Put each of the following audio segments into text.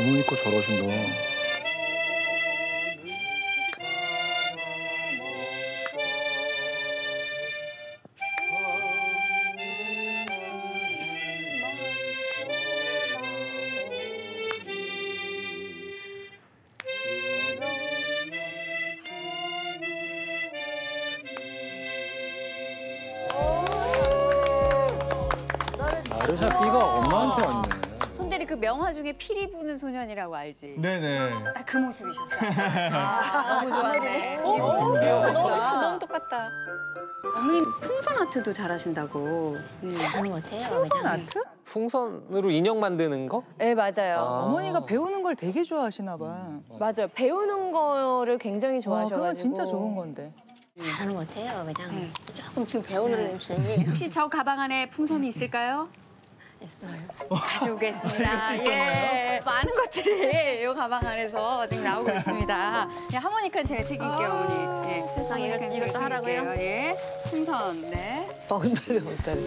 어머니 거 잘하신다. 나르샤 끼가 엄마한테 왔네. 그 명화 중에 피리 부는 소년이라고 알지? 네네. 딱 그 모습이셨어요. 아, 너무 좋았네. 어, 맞습니다. 너무, 너무 똑같다. 어머님 풍선 아트도 잘하신다고. 잘 못해요. 풍선 아트? 풍선으로 인형 만드는 거? 네, 맞아요. 어머니가 배우는 걸 되게 좋아하시나 봐. 맞아요. 배우는 거를 굉장히 와, 좋아하셔가지고. 그건 진짜 좋은 건데. 잘 못해요. 그냥 조금 지금 배우는 중이에요. 혹시 저 가방 안에 풍선이 있을까요? 있어요. 가져오겠습니다. 예. 많은 것들이 이 가방 안에서 지금 나오고 있습니다. 예, 하모니카 제가 책임게요, 어머니. 예. 세상에, 이걸- 하모니카는 이것도 하라고요? 예. 풍선, 네. 엉다리 엉다리.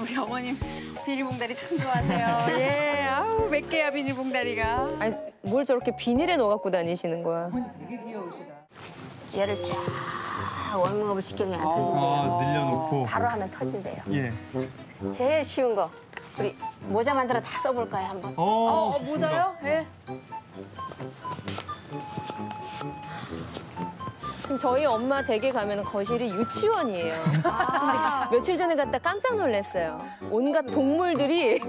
우리 어머님 비닐봉다리 참 좋아하세요. 예. 아우, 몇 개야, 비닐봉다리가. 아니, 뭘 저렇게 비닐에 넣어 갖고 다니시는 거야? 얘를 쫙 월무업을 시켜주면 안 터진대요. 아, 늘려놓고. 바로 하면 터진대요. 예. 제일 쉬운 거. 우리 모자 만들어 다 써볼까요, 한번? 어, 어, 모자요? 예. 지금 저희 엄마 댁에 가면 거실이 유치원이에요. 근데 며칠 전에 갔다 깜짝 놀랐어요. 온갖 동물들이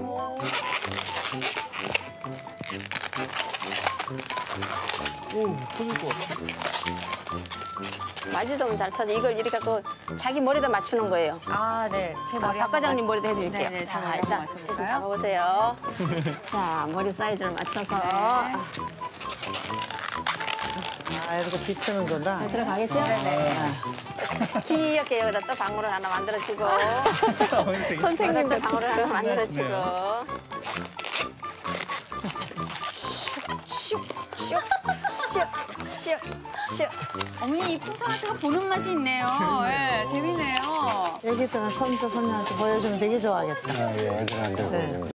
마지도면 잘 터져. 이걸 이렇게 갖고 자기 머리에다 맞추는 거예요. 아, 네. 제 아, 머리 박 과장님 머리도 해드릴게요. 네, 네, 제 자, 머리 일단 맞춰볼까요? 잡아보세요. 자, 머리 사이즈를 맞춰서 네. 아, 이렇게 비트는 거다. 아, 들어가겠죠? 네. 귀엽게 여기다 또 방울을 하나 만들어주고 선생님도 방울을 하나 만들어주고 슉슉슉 슉 슉 어머니 이 풍선 아트가 보는 맛이 있네요. 예, 재밌네요. 애기들은 손주, 손녀한테 보여주면 되게 좋아하겠다. 아, 예, 애들한테 보여주는